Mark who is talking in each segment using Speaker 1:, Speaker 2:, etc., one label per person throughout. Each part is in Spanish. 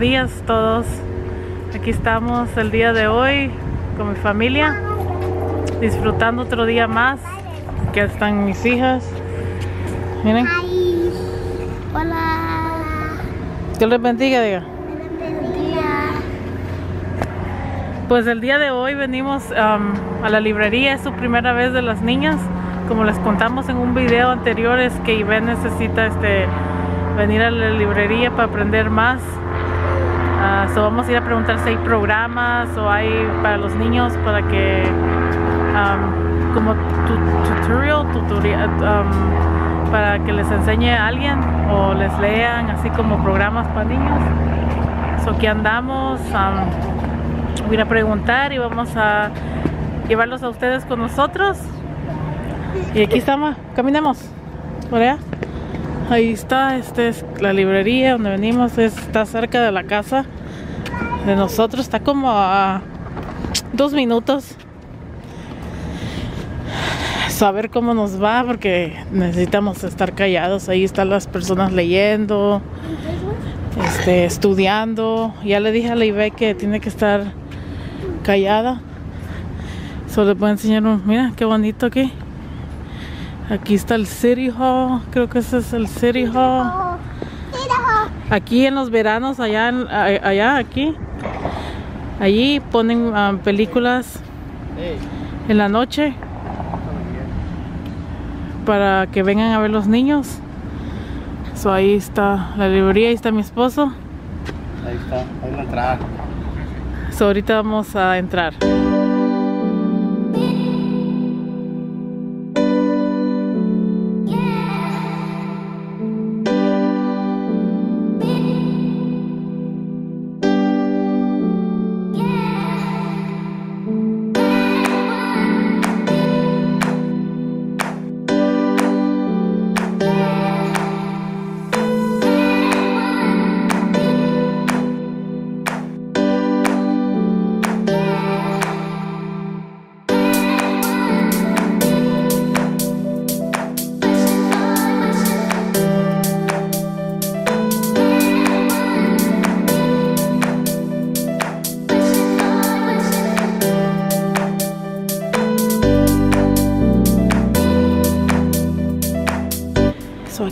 Speaker 1: buenos días todos. Aquí estamos el día de hoy con mi familia, disfrutando otro día más. Aquí están mis hijas. Miren.
Speaker 2: Hi. Hola.
Speaker 1: Dios les bendiga, diga. Pues el día de hoy venimos um, a la librería, es su primera vez de las niñas. Como les contamos en un video anterior, es que Iván necesita este, venir a la librería para aprender más. Ah, so vamos a ir a preguntar si hay programas o hay para los niños para que, um, como tu- tutorial, tutorial, um, para que les enseñe a alguien o les lean, así como programas para niños. So aquí andamos. um, voy a preguntar y vamos a llevarlos a ustedes con nosotros. Y aquí estamos, caminemos. Por. Ahí está, esta es la librería donde venimos, es- está cerca de la casa de nosotros, está como a dos minutos. Saber cómo nos va porque necesitamos estar callados. Ahí están las personas leyendo, este, estudiando. Ya le dije a la Ibe que tiene que estar callada. Solo voy a enseñar un, mira qué bonito aquí. Aquí está el City Hall, creo que ese es el City Hall. Aquí en los veranos, allá, en- allá, aquí, allí ponen ah, películas en la noche para que vengan a ver los niños. So, ahí está la librería, ahí está mi esposo.
Speaker 3: Ahí está, ahí la entrada.
Speaker 1: So, ahorita vamos a entrar.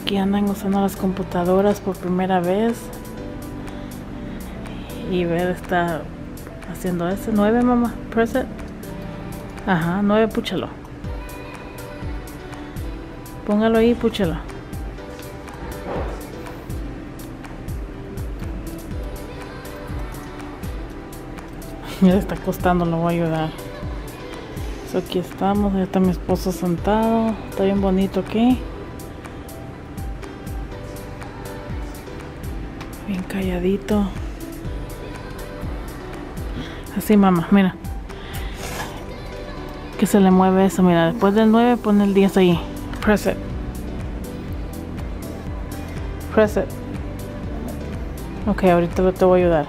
Speaker 1: Aquí andan usando las computadoras por primera vez. Y ver está haciendo ese 9, mamá. Press it. Ajá, 9, púchalo. Póngalo ahí, púchalo. Ya está costando, lo voy a ayudar. So, aquí estamos, ya está mi esposo sentado. Está bien bonito aquí. Bien calladito. Así, mamá, mira. Que se le mueve eso, mira. Después del 9 pone el 10 ahí. Press it. Press it. Ok, ahorita lo te voy a ayudar.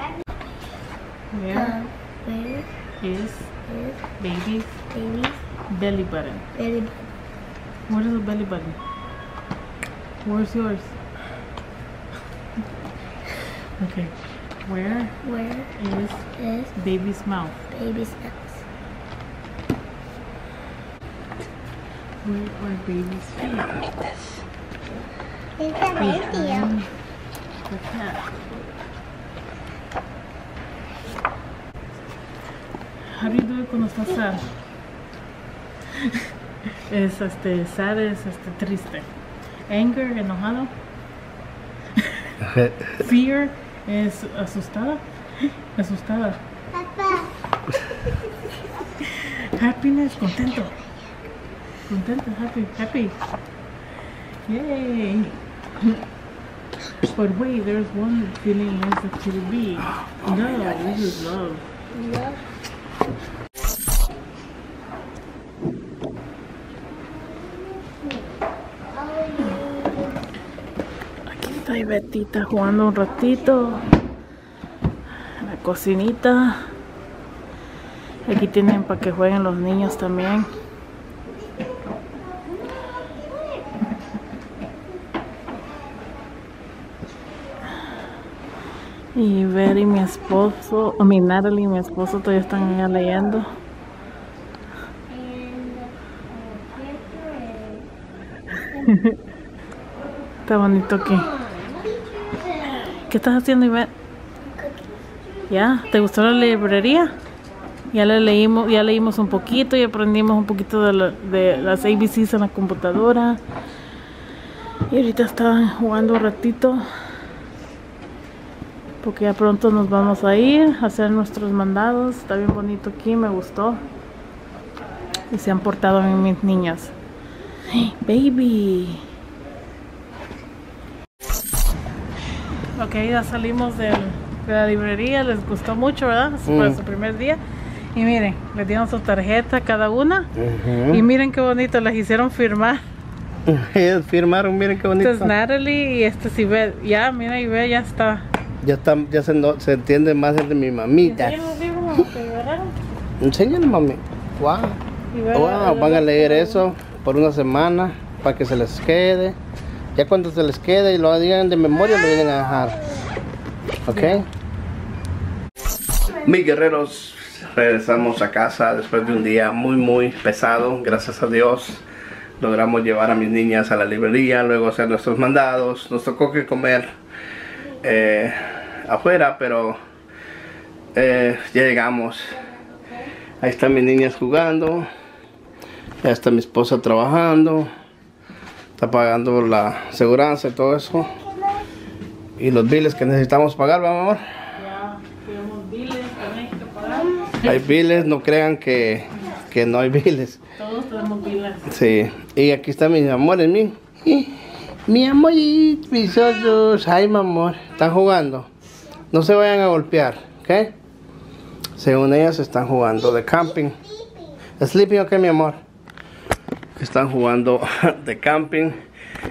Speaker 1: Baby's
Speaker 2: baby's
Speaker 1: belly button?
Speaker 2: belly
Speaker 1: Where is the belly button? Where's yours? Okay. Where
Speaker 2: Where
Speaker 1: is
Speaker 2: is
Speaker 1: baby's mouth?
Speaker 2: baby's mouth?
Speaker 1: Where are baby's feet?
Speaker 2: It's a
Speaker 1: Behind the cat. How do you do it cuando estás sad? es este, sad es este, triste. Anger, enojado. Fear es asustada. Asustada. Happiness, contento. Contento, happy, happy. Yay. But wait, there's one feeling the to be. No, this is love.
Speaker 2: Love.
Speaker 1: Está Betita jugando un ratito. La cocinita. Aquí tienen para que jueguen los niños también. Y Ver y mi esposo, o mi Natalie y mi esposo todavía están allá leyendo. Está bonito aquí. ¿Qué estás haciendo, Ivette? ¿Ya? ¿Te gustó la librería? Ya le leímos, ya leímos un poquito y aprendimos un poquito de, la- de las ABCs en la computadora. Y ahorita estaban jugando un ratito. Porque ya pronto nos vamos a ir a hacer nuestros mandados. Está bien bonito aquí, me gustó. Y se han portado bien mis niñas. ¡Ay, Baby. Ok, ya salimos del- de la librería. Les gustó mucho, ¿verdad? Para
Speaker 3: Mm.
Speaker 1: su primer día. Y miren, les dieron su tarjeta cada una. Y miren qué bonito, las hicieron firmar.
Speaker 3: Ellos firmaron, miren qué bonito.
Speaker 1: Esta es Natalie y este es Ivette. Ya, mira, Ivette ya está.
Speaker 3: Ya, está, ya se, no- se entiende más el de mi mamita. Enséñale, mami. Wow. Wow, van a leer eso por una semana para que se les quede. Ya cuando se les quede y lo digan de memoria, lo vienen a dejar. ¿Ok? Mis guerreros, regresamos a casa después de un día muy, muy pesado. Gracias a Dios logramos llevar a mis niñas a la librería, luego hacer nuestros mandados. Nos tocó que comer eh, afuera, pero eh, ya llegamos. Ahí están mis niñas jugando. Ya está mi esposa trabajando. Está pagando la seguridad y todo eso. Y los biles que necesitamos pagar, ¿va, amor.
Speaker 1: Ya, tenemos biles también que pagar.
Speaker 3: Hay biles, no crean que, que no hay biles.
Speaker 1: Todos tenemos biles.
Speaker 3: Sí. Y aquí están mis amores, mi. Mi amorito, mis ojos. Ay, mi amor. Están jugando. No se vayan a golpear, ¿ok? Según ellas están jugando de camping. Sleeping, ok, mi amor. Están jugando de camping.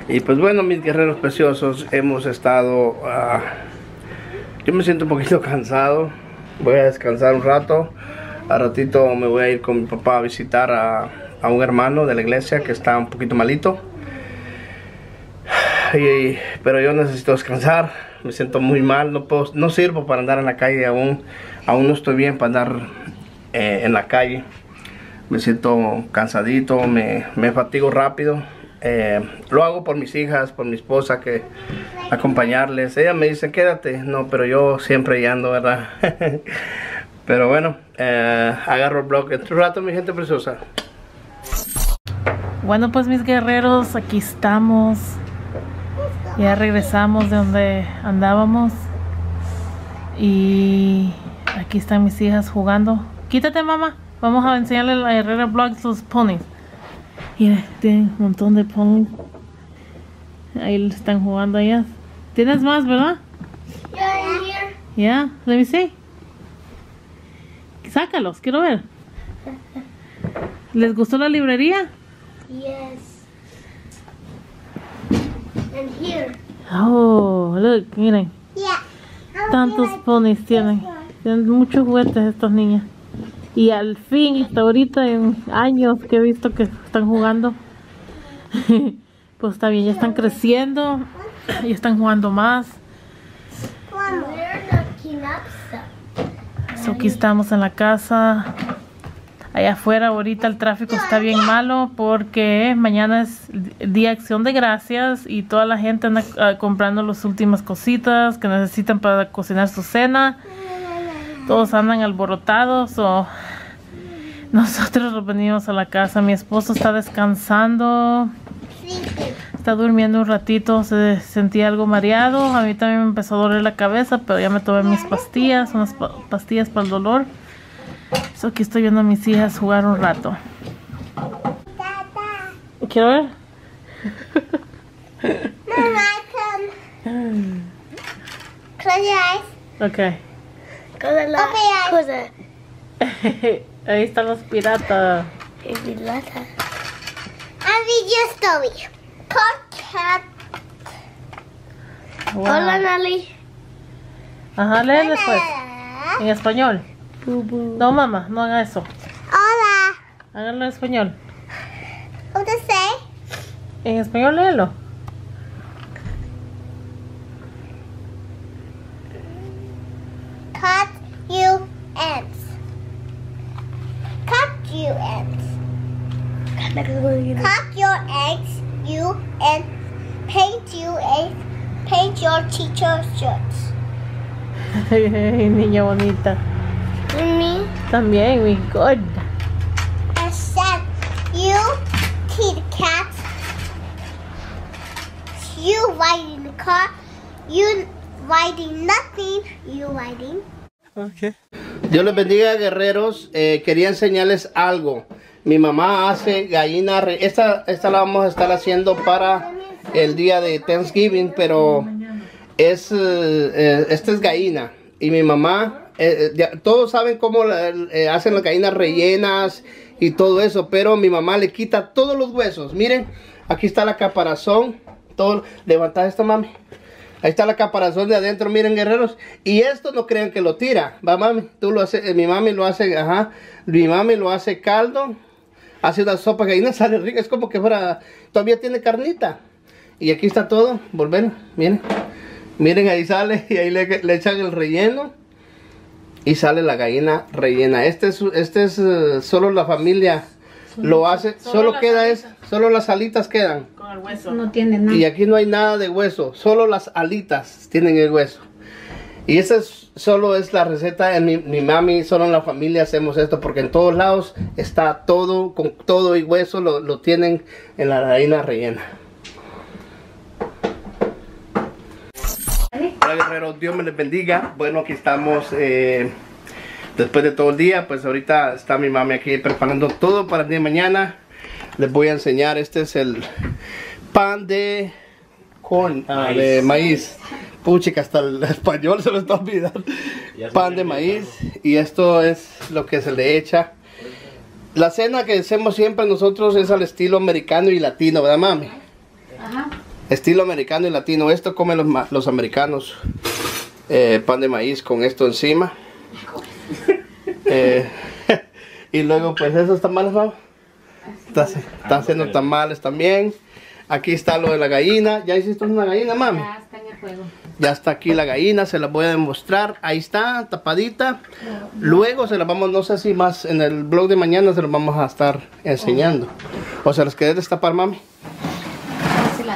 Speaker 3: Y pues bueno, mis guerreros preciosos, hemos estado... ah, yo me siento un poquito cansado. Voy a descansar un rato. A ratito me voy a ir con mi papá a visitar a, a un hermano de la iglesia que está un poquito malito. Y- pero yo necesito descansar. Me siento muy mal. No, puedo, no sirvo para andar en la calle aún. Aún no estoy bien para andar eh, en la calle. Me siento cansadito. Me, me fatigo rápido. Eh, lo hago por mis hijas, por mi esposa, que acompañarles. Ella me dice, quédate. No, pero yo siempre ya ando, ¿verdad? pero bueno, eh, agarro el blog en un rato, mi gente preciosa.
Speaker 1: Bueno, pues mis guerreros, aquí estamos. Ya regresamos de donde andábamos. Y aquí están mis hijas jugando. Quítate, mamá. Vamos a enseñarle a la Herrera Blogs los ponies. Mira, tienen un montón de ponies. Ahí están jugando ellas. Tienes más, ¿verdad?
Speaker 2: Here.
Speaker 1: Yeah, let me see. Sácalos, quiero ver. ¿Les gustó la librería?
Speaker 2: Yes. And here.
Speaker 1: Oh, look, miren.
Speaker 2: Yeah.
Speaker 1: Tantos ponis tienen. Tienen muchos juguetes estas niñas. Y al fin, hasta ahorita, en años que he visto que están jugando. pues está bien, ya están creciendo. Y están jugando más. So, aquí estamos en la casa. Allá afuera ahorita el tráfico está bien malo porque mañana es día acción de gracias y toda la gente anda ah, comprando las últimas cositas que necesitan para cocinar su cena. Todos andan alborotados o nosotros venimos a la casa. Mi esposo está descansando, está durmiendo un ratito, se sentía algo mareado. A mí también me empezó a doler la cabeza, pero ya me tomé mis pastillas, unas pa- pastillas para el dolor. So, aquí estoy viendo a mis hijas jugar un rato. Quiero ver.
Speaker 2: Come. Close your eyes.
Speaker 1: Ok.
Speaker 2: Eyes. Close it.
Speaker 1: Ahí están los piratas.
Speaker 2: A video story. Podcast.
Speaker 1: Wow.
Speaker 2: Hola, Nali.
Speaker 1: Ajá, lee después. En español. No, mamá, no haga eso.
Speaker 2: Hola.
Speaker 1: Háganlo en español.
Speaker 2: Say?
Speaker 1: En español, léelo.
Speaker 2: Pack your eggs, you and paint you a paint your teacher's shirts.
Speaker 1: Ay, niña bonita.
Speaker 2: Me
Speaker 1: También, mi good.
Speaker 2: said you kitty cat. You riding the car. You riding nothing. You riding.
Speaker 3: Dios les bendiga, guerreros. Eh, quería enseñarles algo. Mi mamá hace gallina. re- Esta, esta la vamos a estar haciendo para el día de Thanksgiving, pero es, eh, eh, esta es gallina. Y mi mamá, eh, eh, todos saben cómo eh, hacen las gallinas rellenas y todo eso, pero mi mamá le quita todos los huesos. Miren, aquí está la caparazón. Todo, levanta esto, mami. Ahí está la caparazón de adentro, miren guerreros. Y esto no crean que lo tira. Va mami, tú lo haces, mi mami lo hace, ajá. Mi mami lo hace caldo. Hace una sopa gallina, sale rica. Es como que fuera, todavía tiene carnita. Y aquí está todo, volver, miren. Miren, ahí sale y ahí le, le echan el relleno. Y sale la gallina rellena. Este es, este es eh, solo la familia lo hace.
Speaker 1: solo
Speaker 3: queda es,
Speaker 1: alitas.
Speaker 3: solo las alitas quedan.
Speaker 1: Con el hueso.
Speaker 4: No tiene nada.
Speaker 3: Y aquí no hay nada de hueso, solo las alitas tienen el hueso. Y esa es, solo es la receta en mi, mi mami, solo en la familia hacemos esto, porque en todos lados está todo, con todo y hueso lo, lo tienen en la harina rellena. Hola guerreros, Dios me les bendiga. Bueno, aquí estamos eh, después de todo el día, pues ahorita está mi mami aquí preparando todo para el día de mañana. Les voy a enseñar, este es el pan de corn, ah, de maíz. Puchica, hasta el español se lo está olvidando. Pan de maíz y esto es lo que se le echa. La cena que hacemos siempre nosotros es al estilo americano y latino, ¿verdad mami?
Speaker 4: Ajá.
Speaker 3: Estilo americano y latino. Esto comen los, los americanos. Eh, pan de maíz con esto encima. Eh, y luego pues esos tamales, mamá. Está, haci- está haciendo tamales también. Aquí está lo de la gallina. ¿Ya hiciste una gallina, mami?
Speaker 4: Ya está en el juego.
Speaker 3: Ya está aquí la gallina, se la voy a demostrar. Ahí está, tapadita. Luego se la vamos, no sé si más en el blog de mañana se los vamos a estar enseñando. O se los querés destapar, mami.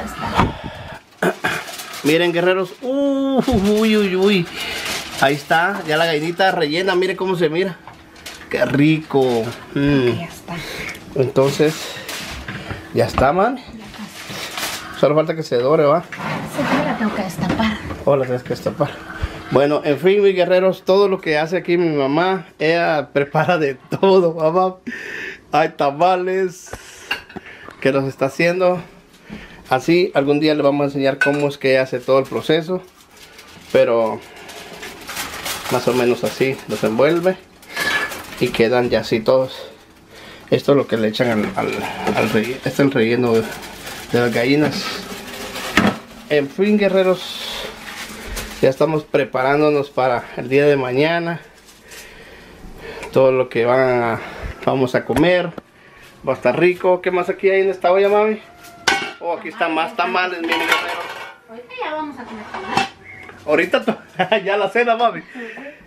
Speaker 4: Está.
Speaker 3: Miren, guerreros. Uy, uy, uy. Ahí está, ya la gallinita rellena. Miren cómo se mira. Qué rico. Mm.
Speaker 4: Ya está.
Speaker 3: Entonces, ya está, man. Solo falta que se dore, va.
Speaker 4: Sí, pero la tengo que destapar.
Speaker 3: O la tienes que destapar. Bueno, en fin, mis guerreros, todo lo que hace aquí mi mamá, ella prepara de todo, mamá. Hay tamales que los está haciendo. Así, algún día le vamos a enseñar cómo es que hace todo el proceso. Pero más o menos así los envuelve y quedan ya así todos. Esto es lo que le echan al, al, al relleno. Este es el relleno de, de las gallinas. En fin, guerreros, ya estamos preparándonos para el día de mañana. Todo lo que van a, vamos a comer. Va a estar rico. ¿Qué más aquí hay en esta olla, mami? Oh, aquí están más tamales, mi guerrero.
Speaker 4: Ahorita ya vamos a comer tamales.
Speaker 3: Ahorita ya la cena, mami.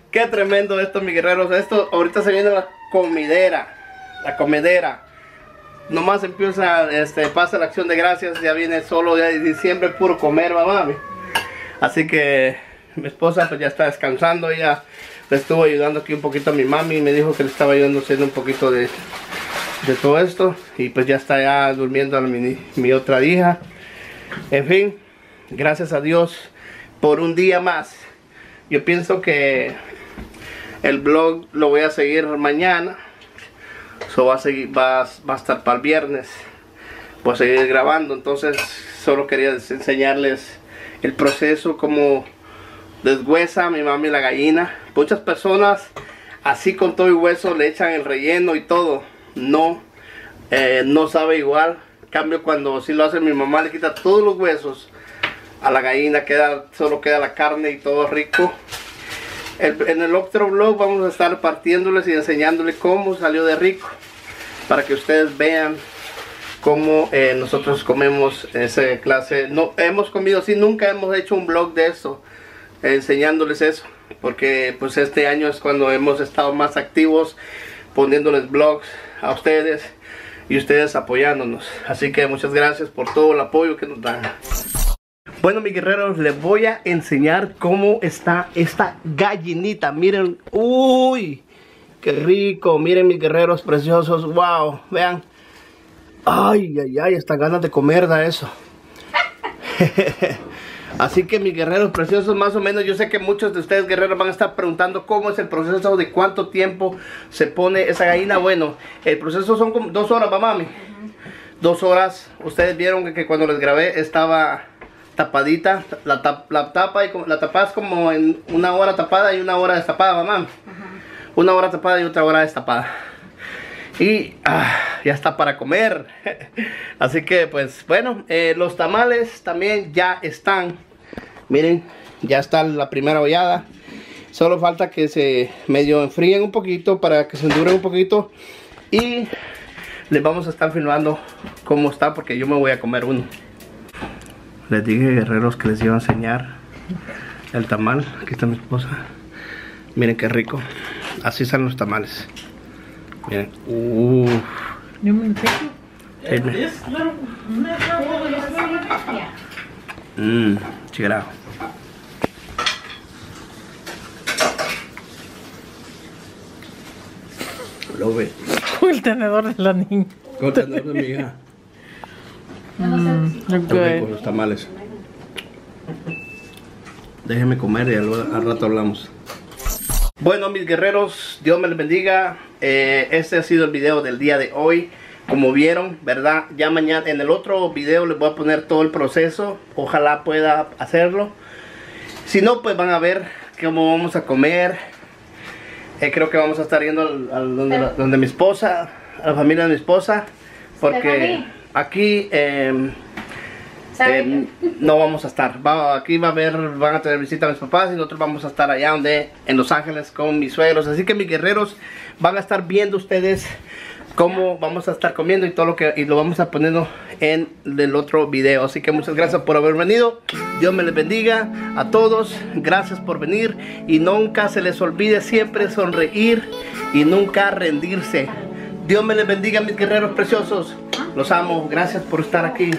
Speaker 3: Qué tremendo esto, mi guerreros. Esto ahorita se viene la comidera. La comedera. Nomás empieza, este, pasa la acción de gracias, ya viene solo ya de diciembre puro comer, mami. Así que mi esposa pues ya está descansando, ella le estuvo ayudando aquí un poquito a mi mami, me dijo que le estaba ayudando haciendo un poquito de, de todo esto y pues ya está ya durmiendo mi, otra hija. En fin, gracias a Dios por un día más. Yo pienso que el blog lo voy a seguir mañana. So va a seguir, va, va a estar para el viernes. Voy a seguir grabando. Entonces solo quería enseñarles el proceso como deshuesa mi mami la gallina. Muchas personas así con todo el hueso le echan el relleno y todo. No, eh, no sabe igual. Cambio cuando si lo hace mi mamá le quita todos los huesos a la gallina, queda, solo queda la carne y todo rico. En el otro vlog vamos a estar partiéndoles y enseñándoles cómo salió de rico. Para que ustedes vean cómo eh, nosotros comemos esa clase. No hemos comido así, nunca hemos hecho un vlog de eso, enseñándoles eso. Porque pues este año es cuando hemos estado más activos poniéndoles blogs a ustedes. y ustedes apoyándonos. Así que muchas gracias por todo el apoyo que nos dan. Bueno, mis guerreros, les voy a enseñar cómo está esta gallinita. Miren, uy, qué rico. Miren, mis guerreros preciosos. Wow, vean. Ay, ay, ay, están ganas de comer da eso. Así que mis guerreros preciosos, más o menos, yo sé que muchos de ustedes guerreros van a estar preguntando cómo es el proceso, de cuánto tiempo se pone esa gallina. Bueno, el proceso son como dos horas, va mami. Dos horas. Ustedes vieron que, cuando les grabé estaba tapadita, la, tapa y la tapas como en una hora tapada y una hora destapada, mamá. Una hora tapada y otra hora destapada. Y ah, ya está para comer. Así que pues bueno, eh, los tamales también ya están. Miren, ya está la primera hollada. Solo falta que se medio enfríen un poquito para que se enduren un poquito. Y les vamos a estar filmando cómo está porque yo me voy a comer uno. Les dije guerreros que les iba a enseñar el tamal. Aquí está mi esposa. Miren qué rico. Así salen los tamales. Miren. Uff. Mmm, chigrado. Lo ve.
Speaker 1: Con el tenedor de la niña.
Speaker 3: Con el tenedor de mi hija.
Speaker 1: Mm,
Speaker 3: Con los tamales. Déjenme comer y al, al rato hablamos. Bueno mis guerreros, Dios me les bendiga. Eh, este ha sido el video del día de hoy. Como vieron, ¿verdad? Ya mañana en el otro video les voy a poner todo el proceso. Ojalá pueda hacerlo. Si no, pues van a ver cómo vamos a comer. Eh, creo que vamos a estar yendo al, donde, mi esposa, a la familia de mi esposa. Porque aquí... Eh, eh, no vamos a estar. aquí va a haber, van a tener visita a mis papás y nosotros vamos a estar allá donde, en Los Ángeles con mis suegros. Así que mis guerreros van a estar viendo ustedes cómo vamos a estar comiendo y todo lo que y lo vamos a poner en el otro video. Así que muchas gracias por haber venido. Dios me les bendiga a todos. Gracias por venir y nunca se les olvide siempre sonreír y nunca rendirse. Dios me les bendiga mis guerreros preciosos. Los amo. Gracias por estar aquí.